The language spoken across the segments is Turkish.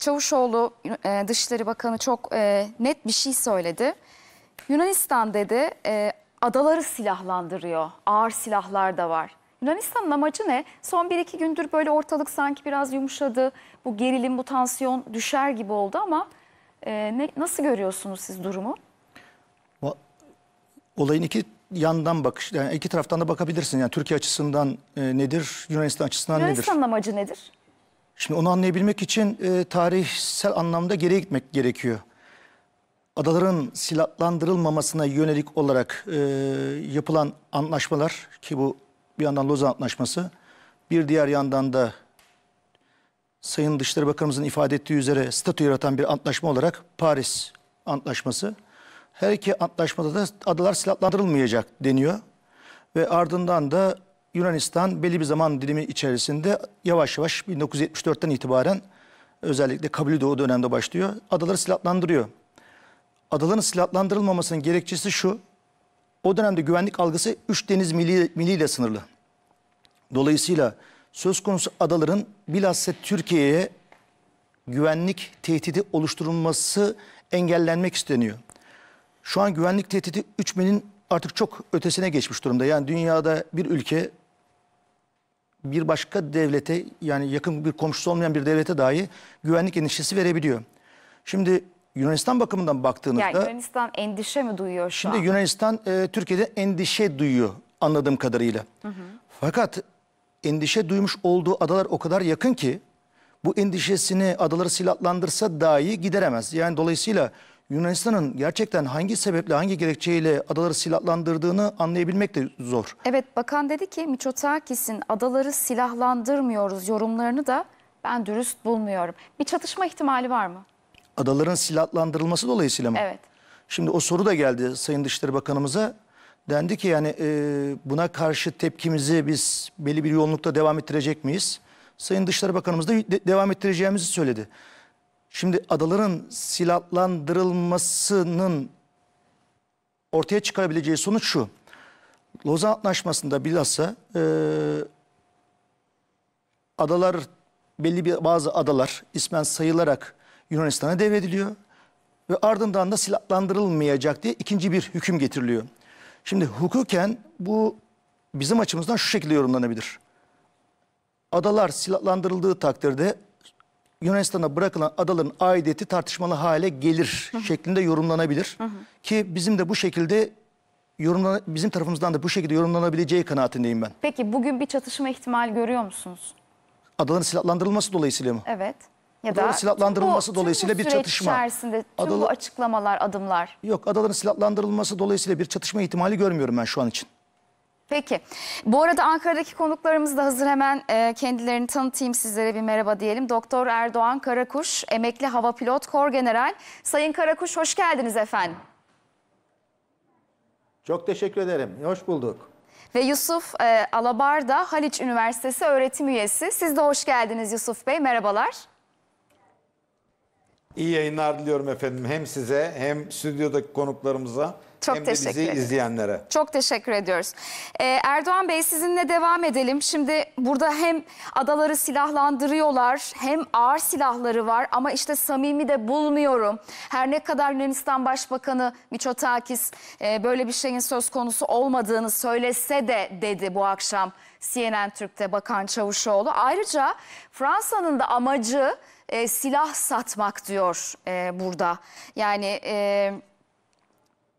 Çavuşoğlu e, Dışişleri Bakanı çok e, net bir şey söyledi. Yunanistan dedi e, adaları silahlandırıyor. Ağır silahlar da var. Yunanistan'ın amacı ne? Son 1-2 gündür böyle ortalık sanki biraz yumuşadı. Bu gerilim, bu tansiyon düşer gibi oldu ama e, ne, nasıl görüyorsunuz siz durumu? Olayın iki yandan bakış, yani iki taraftan da bakabilirsin. Yani Türkiye açısından e, nedir, Yunanistan açısından nedir? Yunanistan'ın amacı nedir? Şimdi onu anlayabilmek için e, tarihsel anlamda geriye gitmek gerekiyor. Adaların silahlandırılmamasına yönelik olarak e, yapılan anlaşmalar ki bu bir yandan Lozan Antlaşması, bir diğer yandan da Sayın Dışişleri Bakanımızın ifade ettiği üzere statü yaratan bir antlaşma olarak Paris Antlaşması. Her iki antlaşmada da adalar silahlandırılmayacak deniyor. Ve ardından da Yunanistan belli bir zaman dilimi içerisinde yavaş yavaş 1974'ten itibaren özellikle kabulü de o dönemde başlıyor. Adaları silahlandırıyor. Adaların silahlandırılmamasının gerekçesi şu. O dönemde güvenlik algısı 3 deniz mili, miliyle sınırlı. Dolayısıyla söz konusu adaların bilhassa Türkiye'ye güvenlik tehdidi oluşturulması engellenmek isteniyor. Şu an güvenlik tehdidi 3 milin artık çok ötesine geçmiş durumda. Yani dünyada bir ülke bir başka devlete yani yakın bir komşusu olmayan bir devlete dahi güvenlik endişesi verebiliyor. Şimdi Yunanistan bakımından baktığınızda Yani Yunanistan endişe mi duyuyor şu Şimdi an? Yunanistan e, Türkiye'de endişe duyuyor anladığım kadarıyla. Fakat endişe duymuş olduğu adalar o kadar yakın ki bu endişesini adaları silahlandırsa dahi gideremez. Yani dolayısıyla Yunanistan'ın gerçekten hangi sebeple hangi gerekçeyle adaları silahlandırdığını anlayabilmek de zor. Evet bakan dedi ki Miçotakis'in adaları silahlandırmıyoruz yorumlarını da ben dürüst bulmuyorum. Bir çatışma ihtimali var mı? Adaların silahlandırılması dolayısıyla mı? Evet. Şimdi o soru da geldi Sayın Dışişleri Bakanımıza. Dendi ki yani e, buna karşı tepkimizi biz belli bir yoğunlukta devam ettirecek miyiz? Sayın Dışişleri Bakanımız da de- devam ettireceğimizi söyledi. Şimdi adaların silahlandırılmasının ortaya çıkarabileceği sonuç şu. Lozan Antlaşması'nda bilhassa e, adalar belli bir bazı adalar ismen sayılarak Yunanistan'a devrediliyor ve ardından da silahlandırılmayacak diye ikinci bir hüküm getiriliyor. Şimdi hukuken bu bizim açımızdan şu şekilde yorumlanabilir. Adalar silahlandırıldığı takdirde Yunanistan'a bırakılan adaların aidiyeti tartışmalı hale gelir şeklinde yorumlanabilir. Ki bizim de bu şekilde yorumlan bizim tarafımızdan da bu şekilde yorumlanabileceği kanaatindeyim ben. Peki bugün bir çatışma ihtimali görüyor musunuz? Adaların silahlandırılması dolayısıyla mı? Evet. Ya Adaların da silahlandırılması bu- dolayısıyla bir çatışma. içerisinde tüm Adalı- bu açıklamalar, adımlar. Yok adaların silahlandırılması dolayısıyla bir çatışma ihtimali görmüyorum ben şu an için. Peki. Bu arada Ankara'daki konuklarımız da hazır hemen e, kendilerini tanıtayım sizlere bir merhaba diyelim. Doktor Erdoğan Karakuş, emekli hava pilot, kor general. Sayın Karakuş hoş geldiniz efendim. Çok teşekkür ederim. Hoş bulduk. Ve Yusuf e, Alabar da Haliç Üniversitesi öğretim üyesi. Siz de hoş geldiniz Yusuf Bey. Merhabalar. İyi yayınlar diliyorum efendim. Hem size hem stüdyodaki konuklarımıza Çok hem de teşekkür bizi ederim. izleyenlere. Çok teşekkür ediyoruz. Ee, Erdoğan Bey sizinle devam edelim. Şimdi burada hem adaları silahlandırıyorlar hem ağır silahları var ama işte samimi de bulmuyorum. Her ne kadar Yunanistan Başbakanı Miçotakis e, böyle bir şeyin söz konusu olmadığını söylese de dedi bu akşam CNN Türk'te Bakan Çavuşoğlu. Ayrıca Fransa'nın da amacı e, silah satmak diyor e, burada. Yani... E,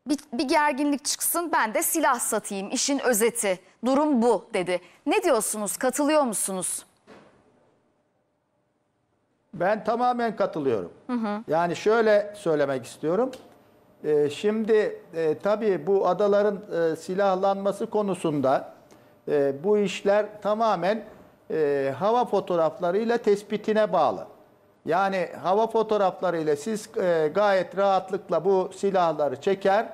bir, bir gerginlik çıksın ben de silah satayım işin özeti durum bu dedi. Ne diyorsunuz katılıyor musunuz? Ben tamamen katılıyorum. Yani şöyle söylemek istiyorum. Ee, şimdi e, tabii bu adaların e, silahlanması konusunda e, bu işler tamamen e, hava fotoğraflarıyla tespitine bağlı. Yani hava fotoğraflarıyla siz e, gayet rahatlıkla bu silahları çeker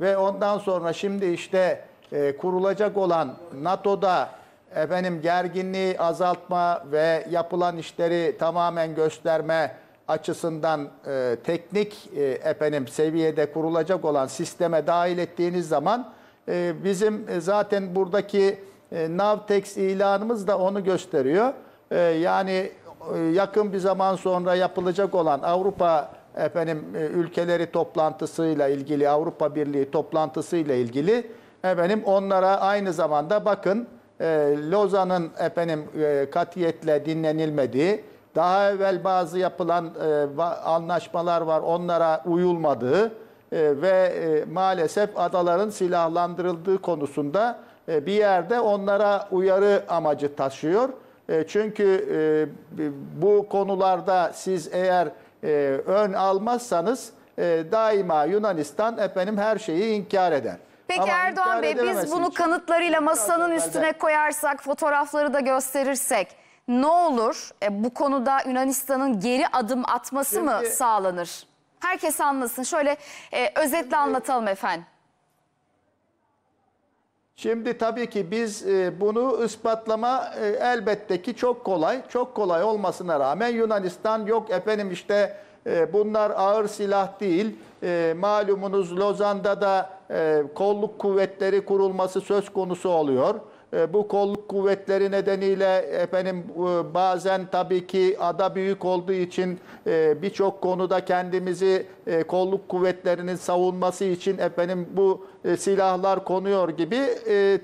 ve ondan sonra şimdi işte e, kurulacak olan NATO'da efendim gerginliği azaltma ve yapılan işleri tamamen gösterme açısından e, teknik e, efendim seviyede kurulacak olan sisteme dahil ettiğiniz zaman e, bizim e, zaten buradaki e, Navtex ilanımız da onu gösteriyor. E, yani yakın bir zaman sonra yapılacak olan Avrupa efendim e, ülkeleri toplantısıyla ilgili Avrupa Birliği toplantısıyla ilgili efendim onlara aynı zamanda bakın e, Lozan'ın efendim e, katiyetle dinlenilmediği, daha evvel bazı yapılan e, anlaşmalar var onlara uyulmadığı e, ve e, maalesef adaların silahlandırıldığı konusunda e, bir yerde onlara uyarı amacı taşıyor. E, çünkü e, bu konularda siz eğer e, ön almazsanız e, daima Yunanistan efendim her şeyi inkar eder. Peki Ama Erdoğan Bey biz bunu için- kanıtlarıyla masanın üstüne koyarsak, fotoğrafları da gösterirsek ne olur? E, bu konuda Yunanistan'ın geri adım atması mı Şimdi- sağlanır? Herkes anlasın. Şöyle e, özetle anlatalım efendim. Şimdi tabii ki biz e, bunu ispatlama e, elbette ki çok kolay. Çok kolay olmasına rağmen Yunanistan yok efendim işte e, bunlar ağır silah değil. Malumunuz Lozan'da da kolluk kuvvetleri kurulması söz konusu oluyor. E, Bu kolluk kuvvetleri nedeniyle efendim e, bazen tabii ki ada büyük olduğu için e, birçok konuda kendimizi kolluk kuvvetlerinin savunması için efendim bu silahlar konuyor gibi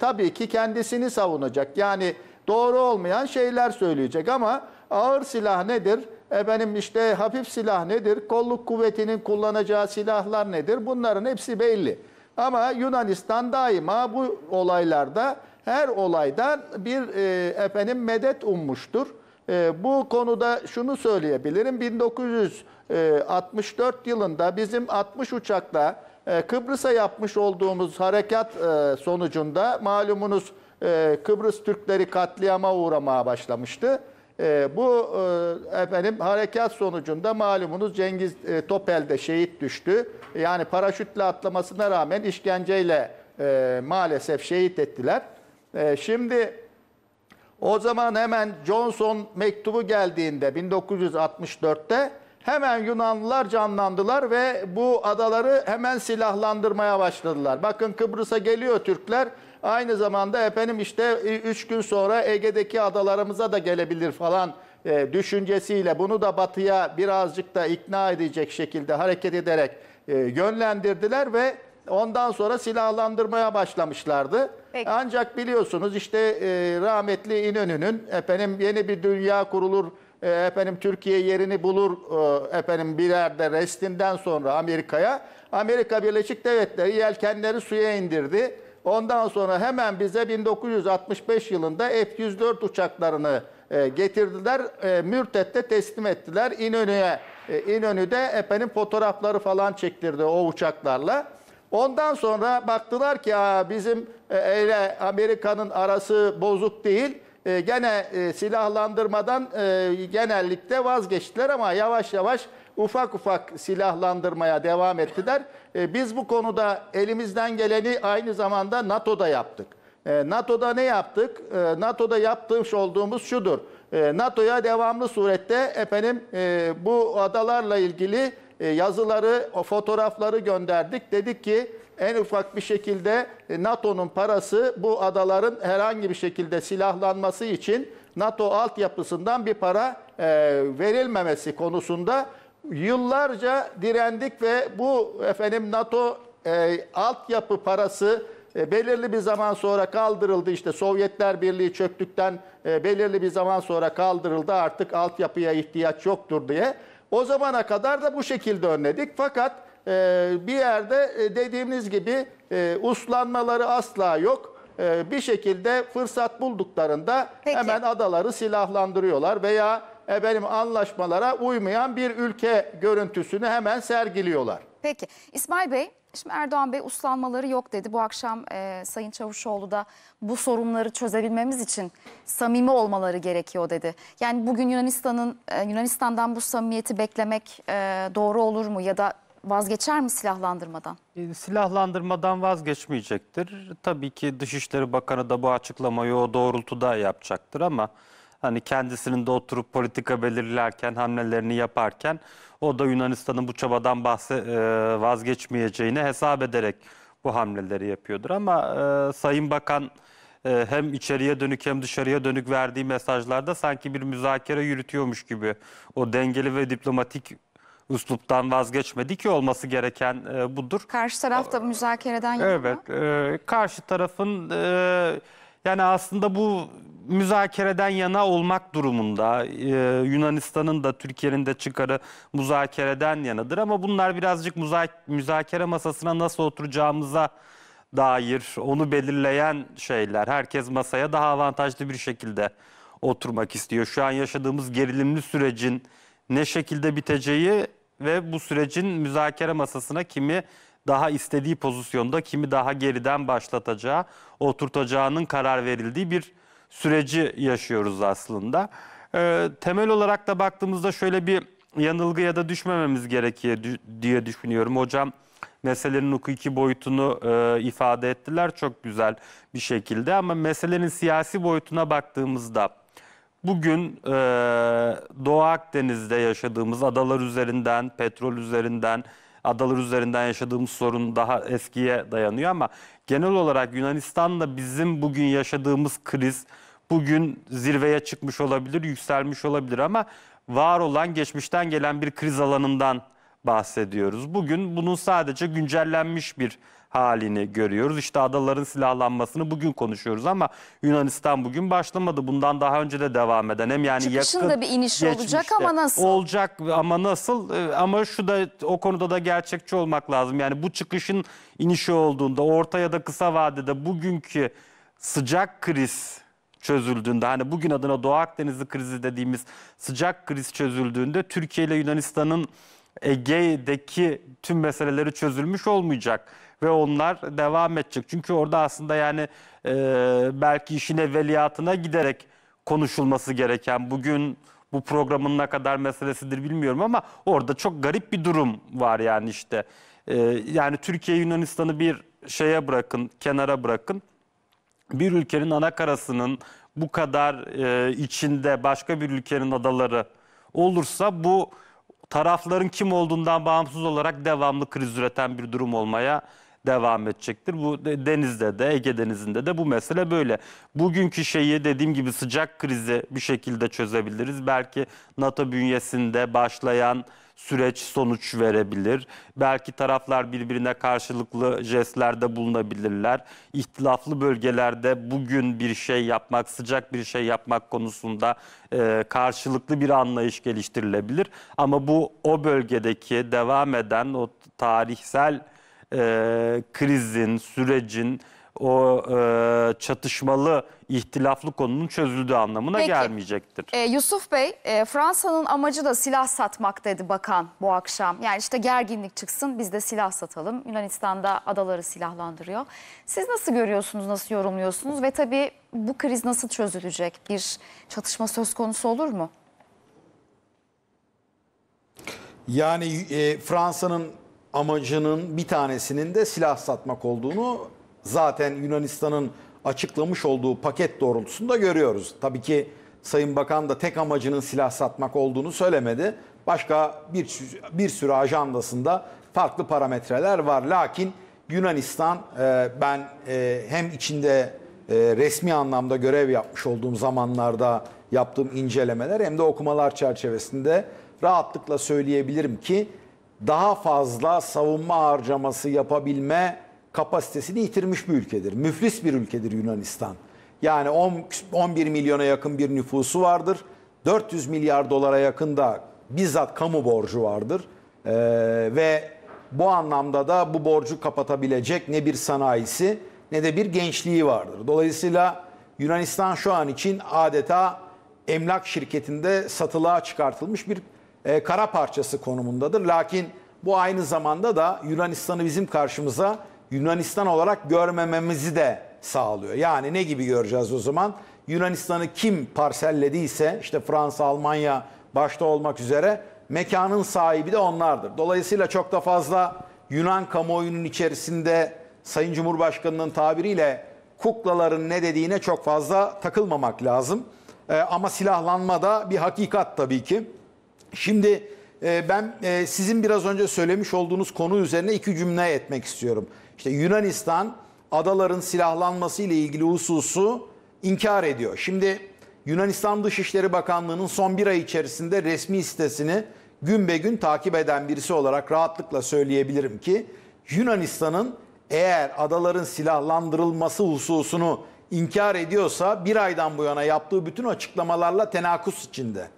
tabii ki kendisini savunacak. Yani doğru olmayan şeyler söyleyecek ama ağır silah nedir? Efendim işte hafif silah nedir? Kolluk kuvvetinin kullanacağı silahlar nedir? Bunların hepsi belli. Ama Yunanistan daima bu olaylarda her olaydan bir e, efendim medet ummuştur. E, bu konuda şunu söyleyebilirim. 1964 yılında bizim 60 uçakla e, Kıbrıs'a yapmış olduğumuz harekat e, sonucunda malumunuz e, Kıbrıs Türkleri katliama uğramaya başlamıştı. E, bu e, efendim harekat sonucunda malumunuz Cengiz e, Topel de şehit düştü. Yani paraşütle atlamasına rağmen işkenceyle e, maalesef şehit ettiler. E, şimdi o zaman hemen Johnson mektubu geldiğinde 1964'te hemen Yunanlılar canlandılar ve bu adaları hemen silahlandırmaya başladılar. Bakın Kıbrıs'a geliyor Türkler. Aynı zamanda efendim işte 3 gün sonra Ege'deki adalarımıza da gelebilir falan e, düşüncesiyle bunu da batıya birazcık da ikna edecek şekilde hareket ederek e, yönlendirdiler ve ondan sonra silahlandırmaya başlamışlardı. Peki. Ancak biliyorsunuz işte e, rahmetli İnönü'nün efendim yeni bir dünya kurulur, e, efendim Türkiye yerini bulur e, efendim bir yerde restinden sonra Amerika'ya. Amerika Birleşik Devletleri yelkenleri suya indirdi. Ondan sonra hemen bize 1965 yılında F-104 uçaklarını e, getirdiler. E, Mürtet'te teslim ettiler. İnönü'ye e, İnönü'de efendim fotoğrafları falan çektirdi o uçaklarla. Ondan sonra baktılar ki bizim e, ile Amerika'nın arası bozuk değil. E, gene e, silahlandırmadan e, genellikle vazgeçtiler ama yavaş yavaş ufak ufak silahlandırmaya devam ettiler. E, biz bu konuda elimizden geleni aynı zamanda NATO'da yaptık. E, NATO'da ne yaptık? E, NATO'da yaptığımız olduğumuz şudur. E, NATO'ya devamlı surette efendim e, bu adalarla ilgili e, yazıları, o fotoğrafları gönderdik. Dedik ki en ufak bir şekilde e, NATO'nun parası bu adaların herhangi bir şekilde silahlanması için NATO altyapısından bir para e, verilmemesi konusunda yıllarca direndik ve bu efendim NATO e, altyapı parası e, belirli bir zaman sonra kaldırıldı. İşte Sovyetler Birliği çöktükten e, belirli bir zaman sonra kaldırıldı. Artık altyapıya ihtiyaç yoktur diye. O zamana kadar da bu şekilde önledik. Fakat e, bir yerde e, dediğimiz gibi e, uslanmaları asla yok. E, bir şekilde fırsat bulduklarında Peki. hemen adaları silahlandırıyorlar veya efendim anlaşmalara uymayan bir ülke görüntüsünü hemen sergiliyorlar. Peki İsmail Bey, şimdi Erdoğan Bey uslanmaları yok dedi. Bu akşam e, Sayın Çavuşoğlu da bu sorunları çözebilmemiz için samimi olmaları gerekiyor dedi. Yani bugün Yunanistan'ın e, Yunanistan'dan bu samimiyeti beklemek e, doğru olur mu ya da vazgeçer mi silahlandırmadan? E, Silahlandırmadan vazgeçmeyecektir. Tabii ki Dışişleri Bakanı da bu açıklamayı o doğrultuda yapacaktır ama hani kendisinin de oturup politika belirlerken, hamlelerini yaparken o da Yunanistan'ın bu çabadan bahse, e, vazgeçmeyeceğini hesap ederek bu hamleleri yapıyordur. Ama e, Sayın Bakan e, hem içeriye dönük hem dışarıya dönük verdiği mesajlarda sanki bir müzakere yürütüyormuş gibi o dengeli ve diplomatik üsluptan vazgeçmedi ki olması gereken e, budur. Karşı taraf da müzakereden yana? Evet, e, karşı tarafın e, yani aslında bu müzakereden yana olmak durumunda. E, Yunanistan'ın da Türkiye'nin de çıkarı müzakereden yanadır ama bunlar birazcık muza- müzakere masasına nasıl oturacağımıza dair onu belirleyen şeyler. Herkes masaya daha avantajlı bir şekilde oturmak istiyor. Şu an yaşadığımız gerilimli sürecin ne şekilde biteceği ve bu sürecin müzakere masasına kimi daha istediği pozisyonda, kimi daha geriden başlatacağı, oturtacağının karar verildiği bir süreci yaşıyoruz aslında. Ee, temel olarak da baktığımızda şöyle bir yanılgıya da düşmememiz gerekiyor diye düşünüyorum. Hocam meselenin hukuki boyutunu e, ifade ettiler çok güzel bir şekilde ama meselenin siyasi boyutuna baktığımızda bugün e, Doğu Akdeniz'de yaşadığımız adalar üzerinden, petrol üzerinden, adalar üzerinden yaşadığımız sorun daha eskiye dayanıyor ama genel olarak Yunanistan'la bizim bugün yaşadığımız kriz bugün zirveye çıkmış olabilir, yükselmiş olabilir ama var olan geçmişten gelen bir kriz alanından bahsediyoruz. Bugün bunun sadece güncellenmiş bir halini görüyoruz. İşte adaların silahlanmasını bugün konuşuyoruz ama Yunanistan bugün başlamadı. Bundan daha önce de devam eden hem yani Çıkışın yakın bir inişi olacak ama nasıl? Olacak ama nasıl? Ee, Ama şu da o konuda da gerçekçi olmak lazım. Yani bu çıkışın inişi olduğunda orta ya da kısa vadede bugünkü sıcak kriz çözüldüğünde hani bugün adına Doğu Akdeniz'i krizi dediğimiz sıcak kriz çözüldüğünde Türkiye ile Yunanistan'ın Ege'deki tüm meseleleri çözülmüş olmayacak ve onlar devam edecek. Çünkü orada aslında yani e, belki işin evveliyatına giderek konuşulması gereken bugün bu programın ne kadar meselesidir bilmiyorum ama orada çok garip bir durum var yani işte. E, yani Türkiye Yunanistan'ı bir şeye bırakın, kenara bırakın bir ülkenin ana karasının bu kadar e, içinde başka bir ülkenin adaları olursa bu tarafların kim olduğundan bağımsız olarak devamlı kriz üreten bir durum olmaya devam edecektir. Bu de- denizde de Ege Denizi'nde de bu mesele böyle. Bugünkü şeyi dediğim gibi sıcak krizi bir şekilde çözebiliriz. Belki NATO bünyesinde başlayan süreç sonuç verebilir. Belki taraflar birbirine karşılıklı jestlerde bulunabilirler. İhtilaflı bölgelerde bugün bir şey yapmak, sıcak bir şey yapmak konusunda e, karşılıklı bir anlayış geliştirilebilir. Ama bu o bölgedeki devam eden o tarihsel e, krizin, sürecin, o e, çatışmalı, ihtilaflı konunun çözüldüğü anlamına Peki. gelmeyecektir. Ee, Yusuf Bey, e, Fransa'nın amacı da silah satmak dedi bakan bu akşam. Yani işte gerginlik çıksın biz de silah satalım. Yunanistan'da adaları silahlandırıyor. Siz nasıl görüyorsunuz, nasıl yorumluyorsunuz ve tabii bu kriz nasıl çözülecek? Bir çatışma söz konusu olur mu? Yani e, Fransa'nın amacının bir tanesinin de silah satmak olduğunu zaten Yunanistan'ın açıklamış olduğu paket doğrultusunda görüyoruz. Tabii ki Sayın Bakan da tek amacının silah satmak olduğunu söylemedi. Başka bir, bir sürü ajandasında farklı parametreler var. Lakin Yunanistan e, ben e, hem içinde e, resmi anlamda görev yapmış olduğum zamanlarda yaptığım incelemeler hem de okumalar çerçevesinde rahatlıkla söyleyebilirim ki daha fazla savunma harcaması yapabilme kapasitesini yitirmiş bir ülkedir. Müflis bir ülkedir Yunanistan. Yani 10, 11 milyona yakın bir nüfusu vardır. 400 milyar dolara yakın da bizzat kamu borcu vardır. Ee, ve bu anlamda da bu borcu kapatabilecek ne bir sanayisi ne de bir gençliği vardır. Dolayısıyla Yunanistan şu an için adeta emlak şirketinde satılığa çıkartılmış bir e, kara parçası konumundadır. Lakin bu aynı zamanda da Yunanistan'ı bizim karşımıza Yunanistan olarak görmememizi de sağlıyor. Yani ne gibi göreceğiz o zaman? Yunanistan'ı kim parsellediyse işte Fransa, Almanya başta olmak üzere mekanın sahibi de onlardır. Dolayısıyla çok da fazla Yunan kamuoyunun içerisinde Sayın Cumhurbaşkanı'nın tabiriyle kuklaların ne dediğine çok fazla takılmamak lazım. Ee, ama silahlanma da bir hakikat tabii ki. Şimdi e, ben e, sizin biraz önce söylemiş olduğunuz konu üzerine iki cümle etmek istiyorum. İşte Yunanistan adaların silahlanması ile ilgili hususu inkar ediyor. Şimdi Yunanistan Dışişleri Bakanlığı'nın son bir ay içerisinde resmi sitesini gün be gün takip eden birisi olarak rahatlıkla söyleyebilirim ki Yunanistan'ın eğer adaların silahlandırılması hususunu inkar ediyorsa bir aydan bu yana yaptığı bütün açıklamalarla tenakus içinde.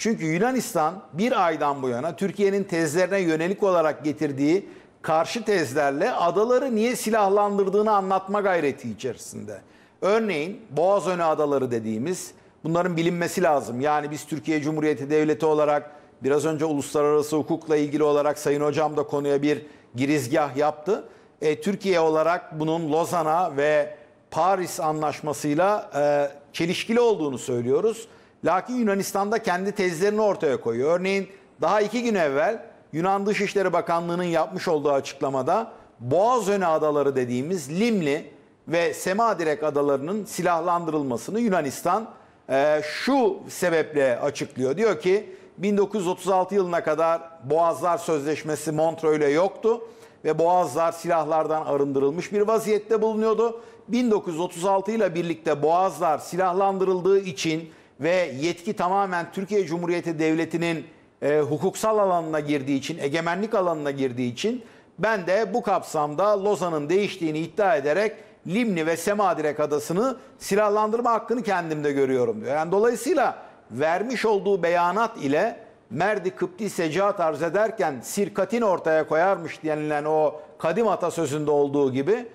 Çünkü Yunanistan bir aydan bu yana Türkiye'nin tezlerine yönelik olarak getirdiği karşı tezlerle adaları niye silahlandırdığını anlatma gayreti içerisinde. Örneğin Boğazönü Adaları dediğimiz bunların bilinmesi lazım. Yani biz Türkiye Cumhuriyeti Devleti olarak biraz önce uluslararası hukukla ilgili olarak Sayın Hocam da konuya bir girizgah yaptı. E, Türkiye olarak bunun Lozan'a ve Paris Anlaşması'yla e, çelişkili olduğunu söylüyoruz. Lakin Yunanistan'da kendi tezlerini ortaya koyuyor. Örneğin daha iki gün evvel Yunan Dışişleri Bakanlığı'nın yapmış olduğu açıklamada Boğazönü Adaları dediğimiz Limli ve Semadirek adalarının silahlandırılmasını Yunanistan e, şu sebeple açıklıyor. Diyor ki 1936 yılına kadar Boğazlar Sözleşmesi Montreux'le yoktu ve Boğazlar silahlardan arındırılmış bir vaziyette bulunuyordu. 1936 ile birlikte Boğazlar silahlandırıldığı için ve yetki tamamen Türkiye Cumhuriyeti Devleti'nin e, hukuksal alanına girdiği için, egemenlik alanına girdiği için ben de bu kapsamda Lozan'ın değiştiğini iddia ederek Limni ve Semadirek adasını silahlandırma hakkını kendimde görüyorum diyor. Yani dolayısıyla vermiş olduğu beyanat ile Merdi Kıpti Secaat arz ederken sirkatin ortaya koyarmış denilen o kadim atasözünde olduğu gibi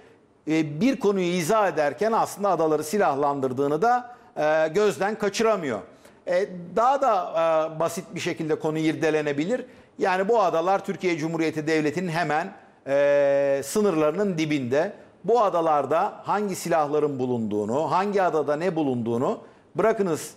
e, bir konuyu izah ederken aslında adaları silahlandırdığını da e, gözden kaçıramıyor. E, Daha da e, basit bir şekilde konu irdelenebilir. Yani bu adalar Türkiye Cumhuriyeti Devleti'nin hemen sınırlarının dibinde. Bu adalarda hangi silahların bulunduğunu, hangi adada ne bulunduğunu bırakınız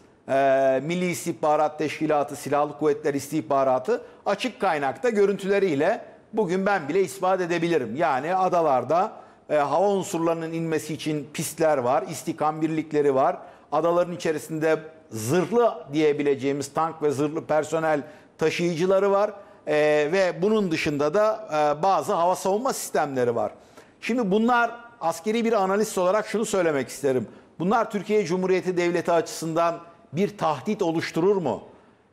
Milli İstihbarat Teşkilatı, Silahlı Kuvvetler İstihbaratı açık kaynakta görüntüleriyle bugün ben bile ispat edebilirim. Yani adalarda e, hava unsurlarının inmesi için pistler var, istikam birlikleri var. Adaların içerisinde zırhlı diyebileceğimiz tank ve zırhlı personel taşıyıcıları var. E, ve bunun dışında da e, bazı hava savunma sistemleri var. Şimdi bunlar askeri bir analist olarak şunu söylemek isterim. Bunlar Türkiye Cumhuriyeti Devleti açısından bir tahdit oluşturur mu?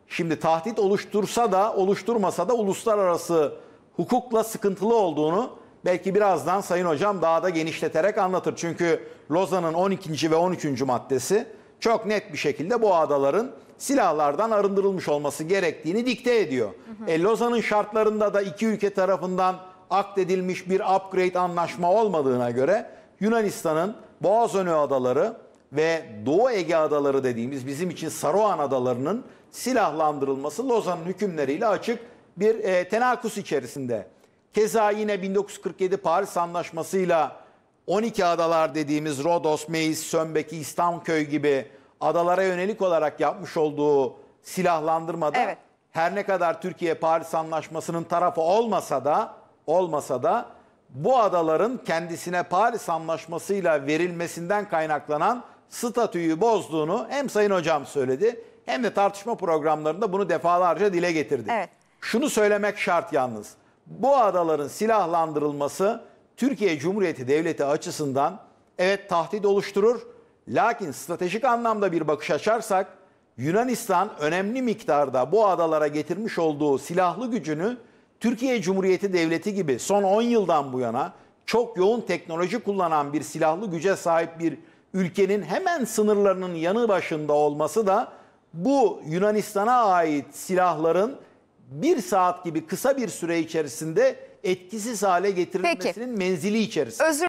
Şimdi tahdit oluştursa da oluşturmasa da uluslararası hukukla sıkıntılı olduğunu belki birazdan Sayın Hocam daha da genişleterek anlatır. Çünkü Lozan'ın 12. ve 13. maddesi çok net bir şekilde bu adaların silahlardan arındırılmış olması gerektiğini dikte ediyor. E, Lozan'ın şartlarında da iki ülke tarafından akdedilmiş bir upgrade anlaşma olmadığına göre Yunanistan'ın Boğazönü adaları ve Doğu Ege adaları dediğimiz bizim için Saruhan adalarının silahlandırılması Lozan'ın hükümleriyle açık bir e, tenakus içerisinde. Keza yine 1947 Paris Anlaşması'yla 12 adalar dediğimiz Rodos, Meis, Sömbeki, İstanköy gibi adalara yönelik olarak yapmış olduğu silahlandırmada Evet. her ne kadar Türkiye Paris Anlaşması'nın tarafı olmasa da olmasa da bu adaların kendisine Paris Anlaşması'yla verilmesinden kaynaklanan statüyü bozduğunu hem Sayın Hocam söyledi hem de tartışma programlarında bunu defalarca dile getirdi. Evet. Şunu söylemek şart yalnız. Bu adaların silahlandırılması Türkiye Cumhuriyeti Devleti açısından evet tahdit oluşturur. Lakin stratejik anlamda bir bakış açarsak Yunanistan önemli miktarda bu adalara getirmiş olduğu silahlı gücünü Türkiye Cumhuriyeti Devleti gibi son 10 yıldan bu yana çok yoğun teknoloji kullanan bir silahlı güce sahip bir ülkenin hemen sınırlarının yanı başında olması da bu Yunanistan'a ait silahların bir saat gibi kısa bir süre içerisinde etkisiz hale getirilmesinin menzili içerisinde. Özür